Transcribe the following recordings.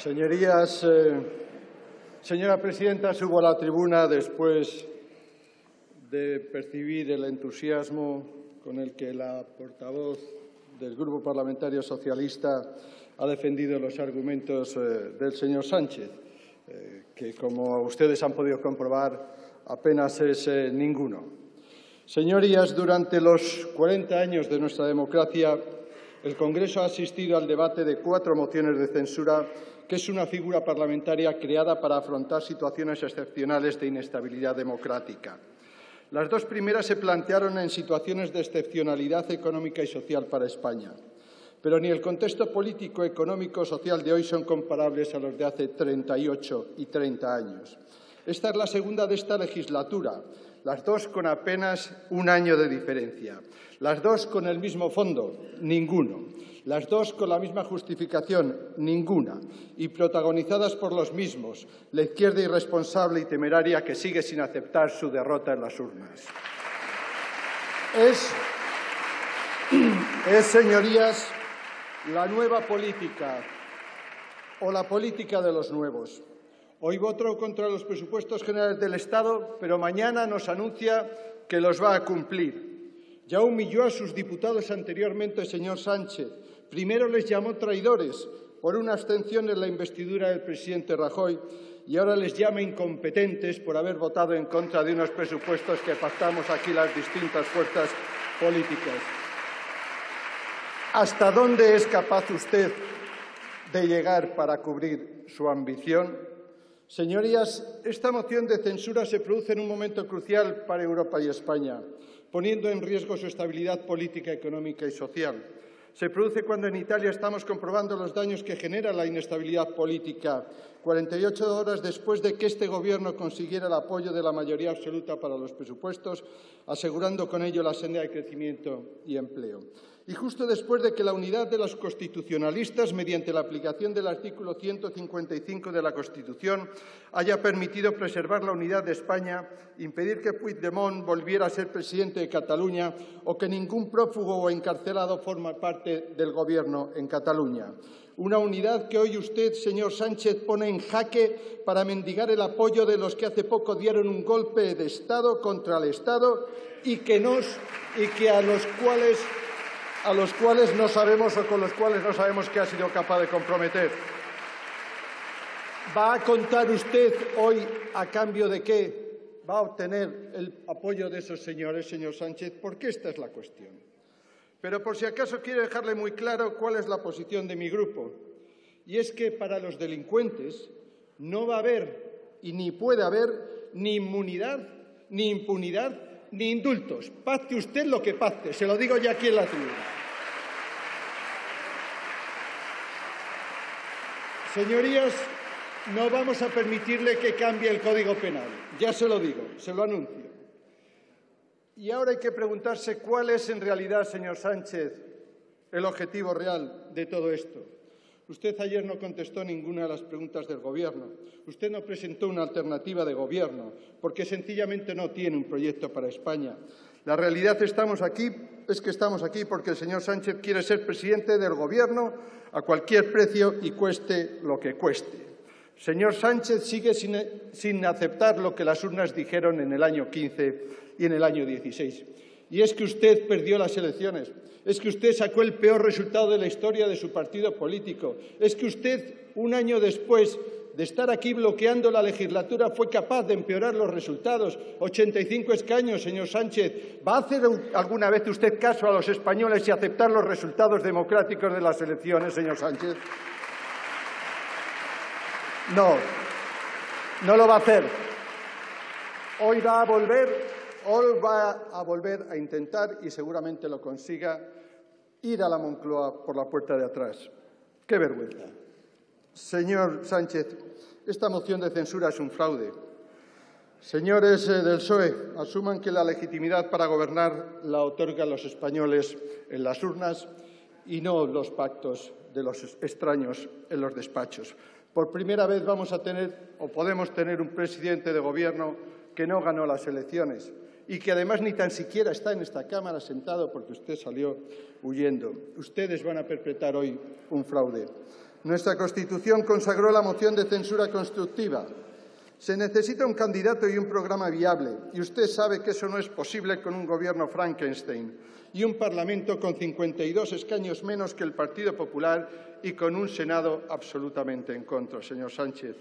Señorías, eh, señora presidenta, subo a la tribuna después de percibir el entusiasmo con el que la portavoz del Grupo Parlamentario Socialista ha defendido los argumentos eh, del señor Sánchez, eh, que, como ustedes han podido comprobar, apenas es ninguno. Señorías, durante los 40 años de nuestra democracia, el Congreso ha asistido al debate de cuatro mociones de censura, que es una figura parlamentaria creada para afrontar situaciones excepcionales de inestabilidad democrática. Las dos primeras se plantearon en situaciones de excepcionalidad económica y social para España. Pero ni el contexto político, económico, social de hoy son comparables a los de hace 38 y 30 años. Esta es la segunda de esta legislatura, las dos con apenas un año de diferencia. Las dos con el mismo fondo, ninguno. Las dos con la misma justificación, ninguna. Y protagonizadas por los mismos, la izquierda irresponsable y temeraria que sigue sin aceptar su derrota en las urnas. Es, señorías, la nueva política o la política de los nuevos. Hoy votó contra los presupuestos generales del Estado, pero mañana nos anuncia que los va a cumplir. Ya humilló a sus diputados anteriormente señor Sánchez. Primero les llamó traidores por una abstención en la investidura del presidente Rajoy y ahora les llama incompetentes por haber votado en contra de unos presupuestos que pactamos aquí las distintas fuerzas políticas. ¿Hasta dónde es capaz usted de llegar para cubrir su ambición? Señorías, esta moción de censura se produce en un momento crucial para Europa y España poniendo en riesgo su estabilidad política, económica y social. Se produce cuando en Italia estamos comprobando los daños que genera la inestabilidad política, 48 horas después de que este Gobierno consiguiera el apoyo de la mayoría absoluta para los presupuestos, asegurando con ello la senda de crecimiento y empleo y justo después de que la unidad de los constitucionalistas, mediante la aplicación del artículo 155 de la Constitución, haya permitido preservar la unidad de España, impedir que Puigdemont volviera a ser presidente de Cataluña o que ningún prófugo o encarcelado forma parte del Gobierno en Cataluña. Una unidad que hoy usted, señor Sánchez, pone en jaque para mendigar el apoyo de los que hace poco dieron un golpe de Estado contra el Estado y que, y que a los cuales a los cuales no sabemos o con los cuales no sabemos qué ha sido capaz de comprometer. ¿Va a contar usted hoy a cambio de qué va a obtener el apoyo de esos señores, señor Sánchez? Porque esta es la cuestión. Pero por si acaso quiero dejarle muy claro cuál es la posición de mi grupo. Y es que para los delincuentes no va a haber y ni puede haber ni inmunidad, ni impunidad, ni indultos. Pacte usted lo que pacte, se lo digo ya aquí en la tribuna. Señorías, no vamos a permitirle que cambie el Código Penal. Ya se lo digo, se lo anuncio. Y ahora hay que preguntarse cuál es en realidad, señor Sánchez, el objetivo real de todo esto. Usted ayer no contestó ninguna de las preguntas del Gobierno. Usted no presentó una alternativa de Gobierno porque sencillamente no tiene un proyecto para España. La realidad estamos aquí, es que estamos aquí porque el señor Sánchez quiere ser presidente del Gobierno a cualquier precio y cueste lo que cueste. Señor Sánchez sigue sin, sin aceptar lo que las urnas dijeron en el año 15 y en el año 16. Y es que usted perdió las elecciones es que usted sacó el peor resultado de la historia de su partido político, es que usted, un año después de estar aquí bloqueando la legislatura, fue capaz de empeorar los resultados. 85 escaños, señor Sánchez. ¿Va a hacer alguna vez usted caso a los españoles y aceptar los resultados democráticos de las elecciones, señor Sánchez? No, no lo va a hacer. Hoy va a volver hoy va a volver a intentar, y seguramente lo consiga, ir a la Moncloa por la puerta de atrás. ¡Qué vergüenza! Señor Sánchez, esta moción de censura es un fraude. Señores eh, del PSOE, asuman que la legitimidad para gobernar la otorgan los españoles en las urnas y no los pactos de los extraños en los despachos. Por primera vez vamos a tener o podemos tener un presidente de Gobierno que no ganó las elecciones, y que además ni tan siquiera está en esta Cámara sentado porque usted salió huyendo. Ustedes van a perpetrar hoy un fraude. Nuestra Constitución consagró la moción de censura constructiva. Se necesita un candidato y un programa viable, y usted sabe que eso no es posible con un gobierno Frankenstein y un Parlamento con 52 escaños menos que el Partido Popular y con un Senado absolutamente en contra, señor Sánchez.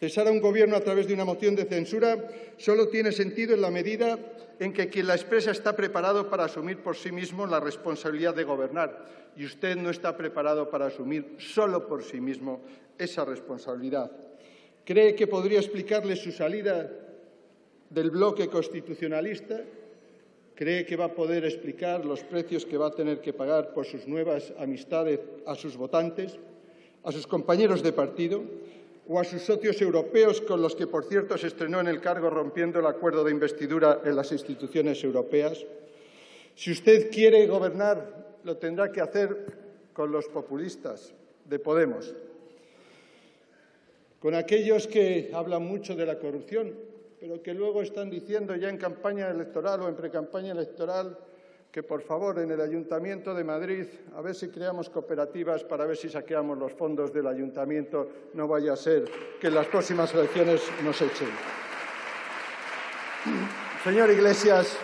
Cesar a un gobierno a través de una moción de censura solo tiene sentido en la medida en que quien la expresa está preparado para asumir por sí mismo la responsabilidad de gobernar y usted no está preparado para asumir solo por sí mismo esa responsabilidad. ¿Cree que podría explicarle su salida del bloque constitucionalista? ¿Cree que va a poder explicar los precios que va a tener que pagar por sus nuevas amistades a sus votantes, a sus compañeros de partido? O a sus socios europeos, con los que, por cierto, se estrenó en el cargo rompiendo el acuerdo de investidura en las instituciones europeas. Si usted quiere gobernar, lo tendrá que hacer con los populistas de Podemos, con aquellos que hablan mucho de la corrupción, pero que luego están diciendo ya en campaña electoral o en precampaña electoral que por favor en el Ayuntamiento de Madrid a ver si creamos cooperativas para ver si saqueamos los fondos del Ayuntamiento, no vaya a ser que en las próximas elecciones nos echen. Señor Iglesias,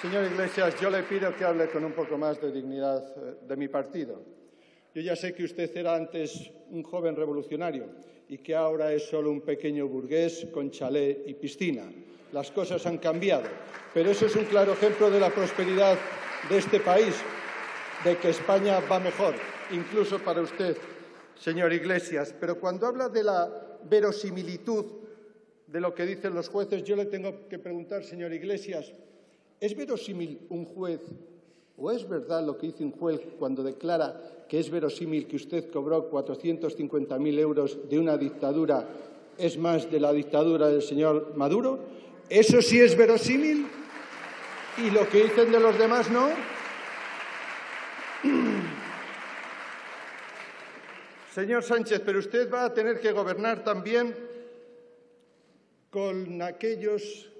señor Iglesias, yo le pido que hable con un poco más de dignidad eh, de mi partido. Yo ya sé que usted era antes un joven revolucionario y que ahora es solo un pequeño burgués con chalet y piscina las cosas han cambiado. Pero eso es un claro ejemplo de la prosperidad de este país, de que España va mejor, incluso para usted, señor Iglesias. Pero cuando habla de la verosimilitud de lo que dicen los jueces, yo le tengo que preguntar, señor Iglesias, ¿es verosímil un juez o es verdad lo que dice un juez cuando declara que es verosímil que usted cobró 450.000 euros de una dictadura, es más, de la dictadura del señor Maduro? ¿Eso sí es verosímil? ¿Y lo que dicen de los demás no? Señor Sánchez, pero usted va a tener que gobernar también con aquellos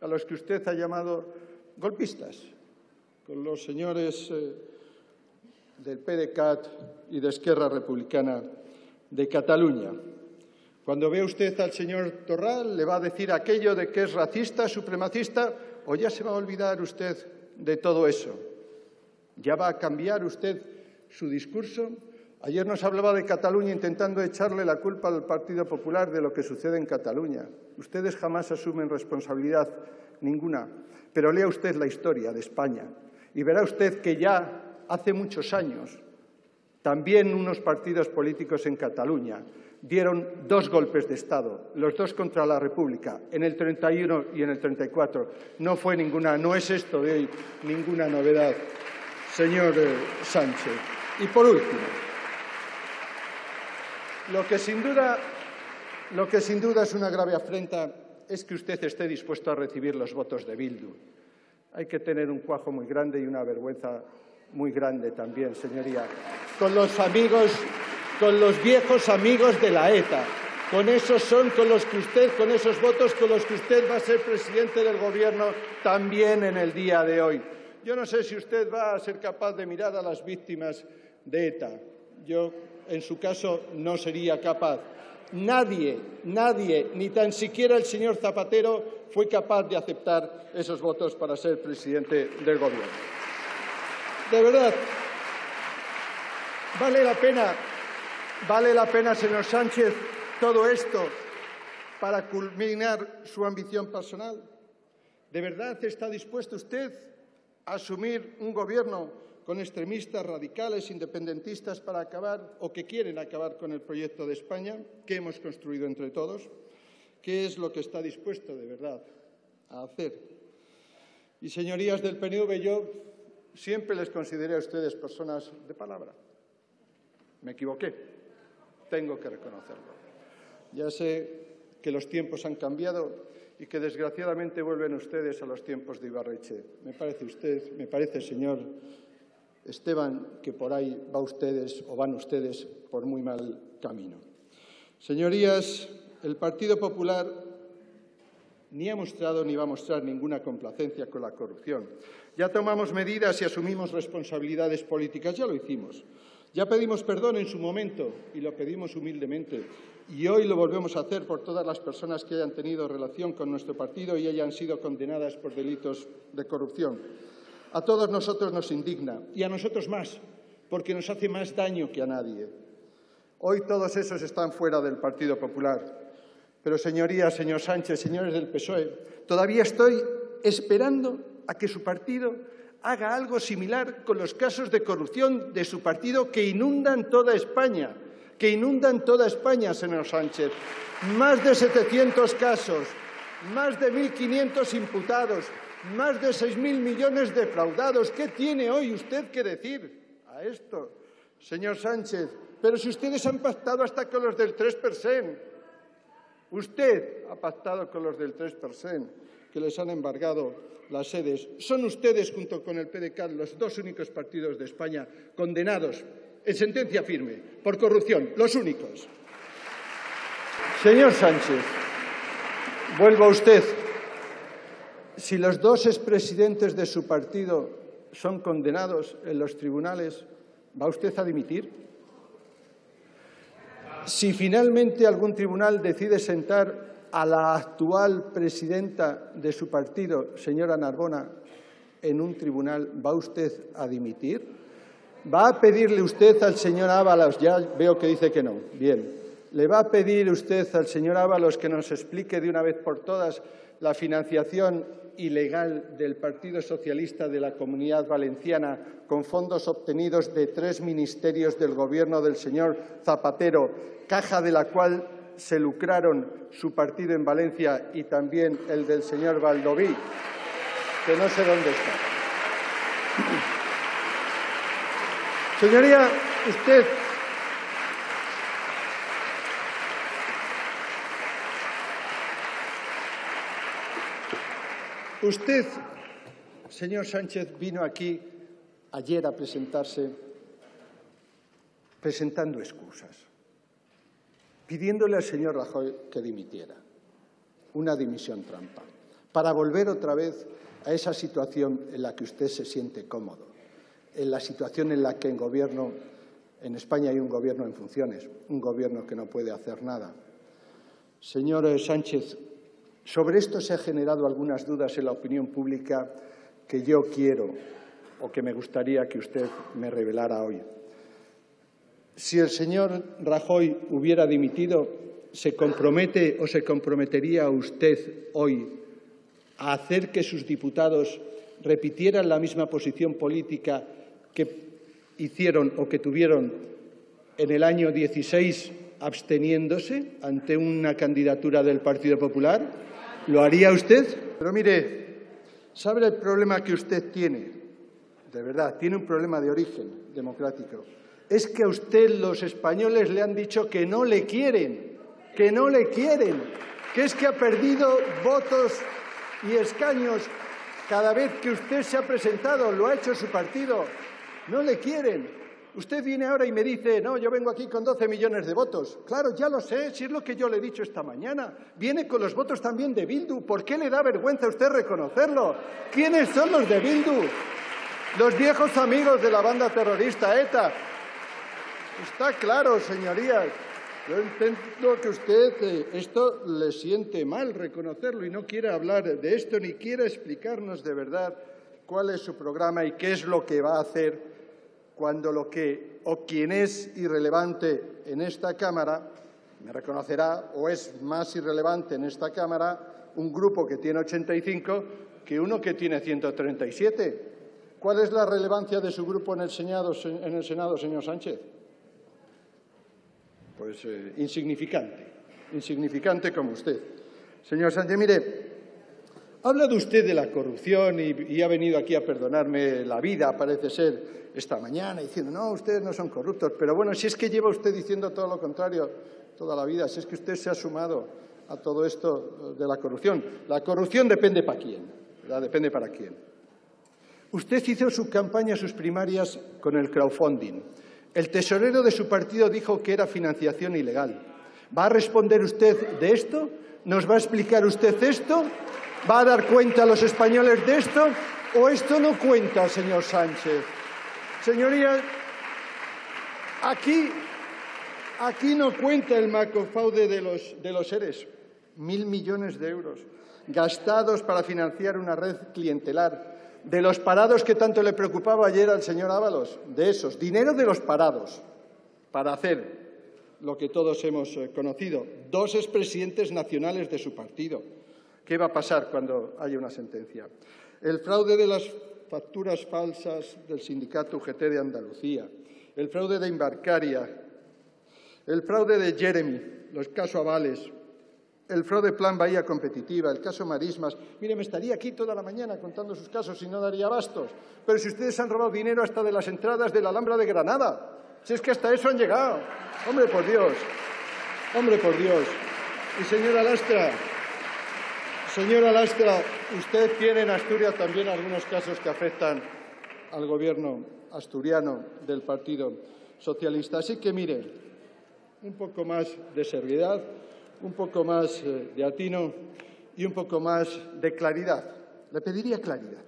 a los que usted ha llamado golpistas, con los señores eh, del PDCAT y de Esquerra Republicana de Cataluña. Cuando ve usted al señor Torral, le va a decir aquello de que es racista, supremacista, o ya se va a olvidar usted de todo eso. ¿Ya va a cambiar usted su discurso? Ayer nos hablaba de Cataluña intentando echarle la culpa al Partido Popular de lo que sucede en Cataluña. Ustedes jamás asumen responsabilidad ninguna. Pero lea usted la historia de España y verá usted que ya hace muchos años también unos partidos políticos en Cataluña dieron dos golpes de Estado, los dos contra la República, en el 31 y en el 34. No fue ninguna, no es esto de hoy ninguna novedad, señor eh, Sánchez. Y por último, lo que sin duda, lo que sin duda es una grave afrenta es que usted esté dispuesto a recibir los votos de Bildu. Hay que tener un cuajo muy grande y una vergüenza muy grande también, señoría, con los amigos con los viejos amigos de la ETA. Con esos son con los que usted, con esos votos con los que usted va a ser presidente del Gobierno también en el día de hoy. Yo no sé si usted va a ser capaz de mirar a las víctimas de ETA. Yo, en su caso, no sería capaz. Nadie, nadie, ni tan siquiera el señor Zapatero, fue capaz de aceptar esos votos para ser presidente del Gobierno. De verdad, vale la pena ¿Vale la pena, señor Sánchez, todo esto para culminar su ambición personal? ¿De verdad está dispuesto usted a asumir un gobierno con extremistas radicales, independentistas, para acabar o que quieren acabar con el proyecto de España que hemos construido entre todos? ¿Qué es lo que está dispuesto de verdad a hacer? Y, señorías del PNV, yo siempre les consideré a ustedes personas de palabra. Me equivoqué tengo que reconocerlo. Ya sé que los tiempos han cambiado y que desgraciadamente vuelven ustedes a los tiempos de Ibarreche. Me parece usted, me parece, señor Esteban, que por ahí va ustedes o van ustedes por muy mal camino. Señorías, el Partido Popular ni ha mostrado ni va a mostrar ninguna complacencia con la corrupción. Ya tomamos medidas y asumimos responsabilidades políticas, ya lo hicimos. Ya pedimos perdón en su momento y lo pedimos humildemente. Y hoy lo volvemos a hacer por todas las personas que hayan tenido relación con nuestro partido y hayan sido condenadas por delitos de corrupción. A todos nosotros nos indigna y a nosotros más, porque nos hace más daño que a nadie. Hoy todos esos están fuera del Partido Popular. Pero, señorías, señor Sánchez, señores del PSOE, todavía estoy esperando a que su partido haga algo similar con los casos de corrupción de su partido que inundan toda España que inundan toda España, señor Sánchez. Más de 700 casos, más de 1.500 imputados, más de 6.000 millones defraudados. ¿Qué tiene hoy usted que decir a esto, señor Sánchez? Pero si ustedes han pactado hasta con los del 3%. Usted ha pactado con los del 3%, que les han embargado las sedes. Son ustedes, junto con el PDK, los dos únicos partidos de España condenados en sentencia firme por corrupción, los únicos. Señor Sánchez, vuelvo a usted. Si los dos expresidentes de su partido son condenados en los tribunales, ¿va usted a dimitir? Si finalmente algún tribunal decide sentar a la actual presidenta de su partido, señora Narbona, en un tribunal, ¿va usted a dimitir? ¿Va a pedirle usted al señor Ábalos, ya veo que dice que no, bien, le va a pedir usted al señor Ábalos que nos explique de una vez por todas la financiación ilegal del Partido Socialista de la Comunidad Valenciana con fondos obtenidos de tres ministerios del Gobierno del señor Zapatero, caja de la cual se lucraron su partido en Valencia y también el del señor Valdoví, que no sé dónde está. Señoría, usted Usted, señor Sánchez, vino aquí ayer a presentarse presentando excusas, pidiéndole al señor Rajoy que dimitiera, una dimisión trampa, para volver otra vez a esa situación en la que usted se siente cómodo en la situación en la que en gobierno en España hay un gobierno en funciones, un gobierno que no puede hacer nada. Señor Sánchez, sobre esto se han generado algunas dudas en la opinión pública que yo quiero o que me gustaría que usted me revelara hoy. Si el señor Rajoy hubiera dimitido, ¿se compromete o se comprometería usted hoy a hacer que sus diputados repitieran la misma posición política que hicieron o que tuvieron en el año 16 absteniéndose ante una candidatura del Partido Popular? ¿Lo haría usted? Pero mire, ¿sabe el problema que usted tiene? De verdad, tiene un problema de origen democrático. Es que a usted los españoles le han dicho que no le quieren, que no le quieren, que es que ha perdido votos y escaños cada vez que usted se ha presentado, lo ha hecho su partido. No le quieren. Usted viene ahora y me dice, no, yo vengo aquí con 12 millones de votos. Claro, ya lo sé, si es lo que yo le he dicho esta mañana. Viene con los votos también de Bildu. ¿Por qué le da vergüenza a usted reconocerlo? ¿Quiénes son los de Bildu? Los viejos amigos de la banda terrorista ETA. Está claro, señorías. Yo entiendo que usted eh, esto le siente mal reconocerlo y no quiere hablar de esto ni quiere explicarnos de verdad cuál es su programa y qué es lo que va a hacer cuando lo que o quien es irrelevante en esta Cámara me reconocerá o es más irrelevante en esta Cámara un grupo que tiene 85 que uno que tiene 137. ¿Cuál es la relevancia de su grupo en el Senado, en el Senado señor Sánchez? Pues insignificante, insignificante como usted. Señor Sánchez, mire, ha hablado usted de la corrupción y, ha venido aquí a perdonarme la vida, parece ser, esta mañana, diciendo, no, ustedes no son corruptos. Pero bueno, si es que lleva usted diciendo todo lo contrario toda la vida, si es que usted se ha sumado a todo esto de la corrupción. La corrupción depende para quién, ¿verdad? Depende para quién. Usted hizo su campaña, sus primarias, con el crowdfunding. El tesorero de su partido dijo que era financiación ilegal. ¿Va a responder usted de esto? ¿Nos va a explicar usted esto? ¿Va a dar cuenta a los españoles de esto? ¿O esto no cuenta, señor Sánchez? Señorías, Aquí, aquí no cuenta el macrofraude de los, de los seres. Mil millones de euros gastados para financiar una red clientelar. De los parados que tanto le preocupaba ayer al señor Ábalos, de esos, dinero de los parados, para hacer lo que todos hemos eh, conocido. Dos expresidentes nacionales de su partido. ¿Qué va a pasar cuando haya una sentencia? El fraude de las facturas falsas del sindicato UGT de Andalucía, el fraude de Embarcaria, el fraude de Jeremy, los casos avales, el fraude Plan Bahía Competitiva, el caso Marismas. Mire, me estaría aquí toda la mañana contando sus casos y no daría bastos. Pero si ustedes han robado dinero hasta de las entradas de la Alhambra de Granada, si es que hasta eso han llegado. Hombre, por Dios. Hombre, por Dios. Y señora Lastra, señora Lastra, usted tiene en Asturias también algunos casos que afectan al gobierno asturiano del Partido Socialista. Así que, mire, un poco más de seriedad, un poco más eh, de atino y un poco más de claridad. Le pediría claridad.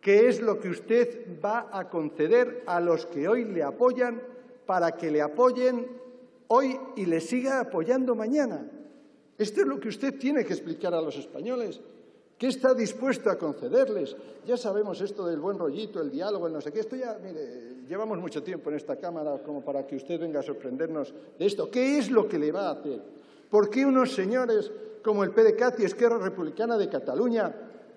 ¿Qué es lo que usted va a conceder a los que hoy le apoyan para que le apoyen hoy y le siga apoyando mañana? Esto es lo que usted tiene que explicar a los españoles. ¿Qué está dispuesto a concederles? Ya sabemos esto del buen rollito, el diálogo, el no sé qué. Esto ya, mire, llevamos mucho tiempo en esta Cámara como para que usted venga a sorprendernos de esto. ¿Qué es lo que le va a hacer? ¿Por qué unos señores como el PDCAT y Esquerra Republicana de Cataluña,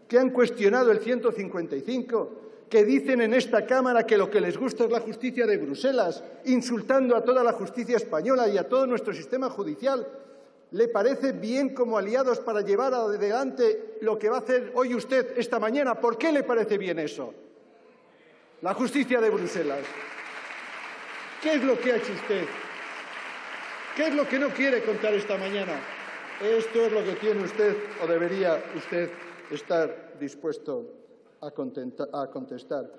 que han cuestionado el 155, que dicen en esta Cámara que lo que les gusta es la justicia de Bruselas, insultando a toda la justicia española y a todo nuestro sistema judicial, ¿le parece bien como aliados para llevar adelante lo que va a hacer hoy usted esta mañana? ¿Por qué le parece bien eso? La justicia de Bruselas. ¿Qué es lo que ha hecho usted? ¿Qué es lo que no quiere contar esta mañana? Esto es lo que tiene usted o debería usted estar dispuesto a, contestar.